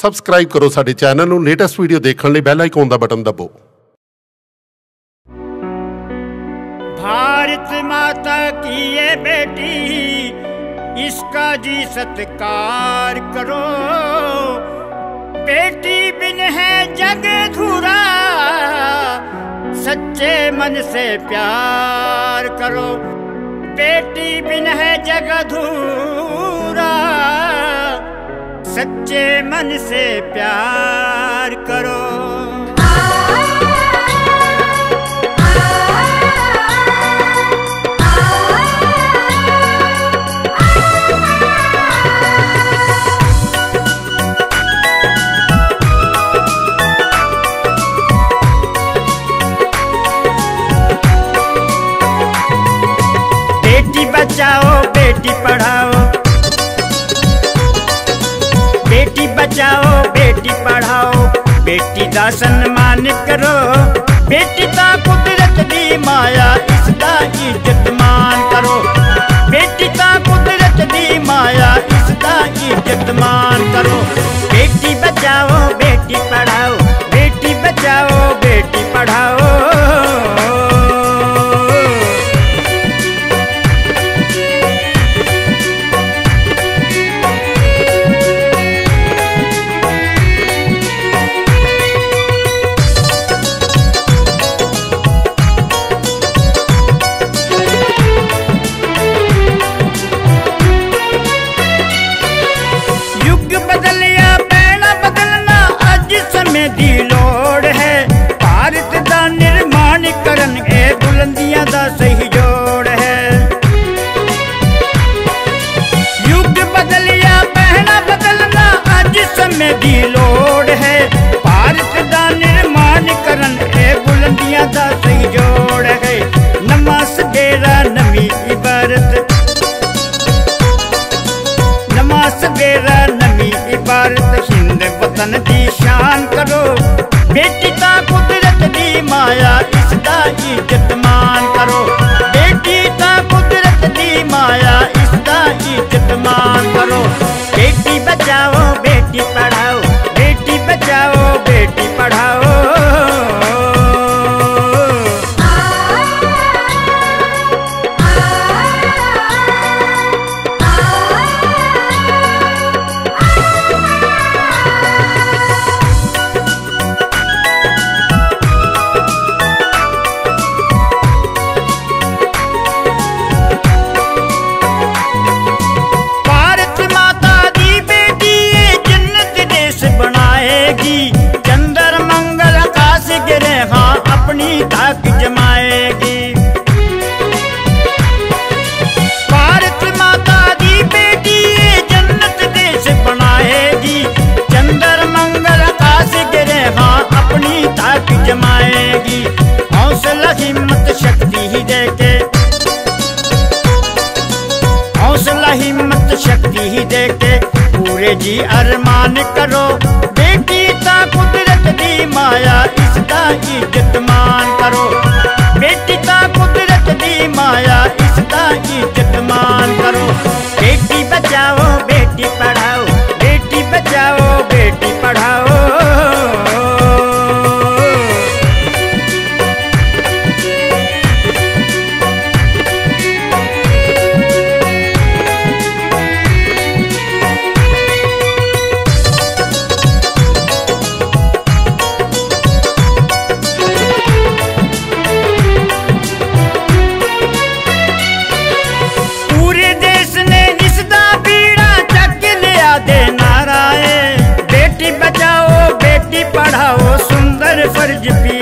Subscribe ਕਰੋ ਸਾਡੇ channel ਨੂੰ ਲੇਟੈਸਟ ਵੀਡੀਓ ਦੇਖਣ ਲਈ ਬੈਲ ਆਈਕਨ ਦਾ ਬਟਨ ਦਬੋ भारत माता की ये बेटी इसका जी सत्कार करो बेटी बिन है जग धूरा सच्चे मन से प्यार करो बेटी बिन है जग धूरा सच्चे मन से प्यार करो। बेटी बचाओ बेटी पढ़ाओ। बचाओ बेटी पढ़ाओ बेटी का सम्मान करो बेटी का कुदरत की माया इसका इज़्ज़त ਇਹ ਬੁਲੰਦੀਆਂ ਦਾ ਸਹੀ ਜੋੜ ਹੈ युग बदलिया पहना बदलना ਅੱਜ ਸਮੇਂ ਦੀ ਲੋੜ ਹੈ ਭਾਰਤ ਦਾ ਨਿਰਮਾਣ ਕਰਨ ਇਹ ਬੁਲੰਦੀਆਂ ਦਾ ਸਹੀ ਜੋੜ ਹੈ ਨਵਾਂ ਸਵੇਰਾ ਨਵੀਂ ਇਬਾਰਤ ਨਵਾਂ ਸਵੇਰਾ ਨਵੀਂ ਇਬਾਰਤ ਹਿੰਦ ਵਤਨ ਦੀ ਸ਼ਾਨ ਕਰੋ ਬੇਟੀ ਤਾਂ ਕੁਦਰਤ ਦੀ ਮਾਇਆ ਇਸ ਦਾ अपनी धाक जमाएगी। भारत माता जमाएगी। हौसला, हिम्मत, शक्ति ही देके। हौसला, हिम्मत, शक्ति ही देके। पूरे जी अरमान करो। बेटी ता कुदरत दी माया इसका इज़्ज़त मान करो। बेटी का कुदरत दी माया इसका इज़्ज़त मान करो। बेटी बचाओ, बेटी पढ़ाओ, बेटी बचाओ, बेटी पढ़ाओ। बेटी पढ़ाओ सुंदर फ़र्ज़ पी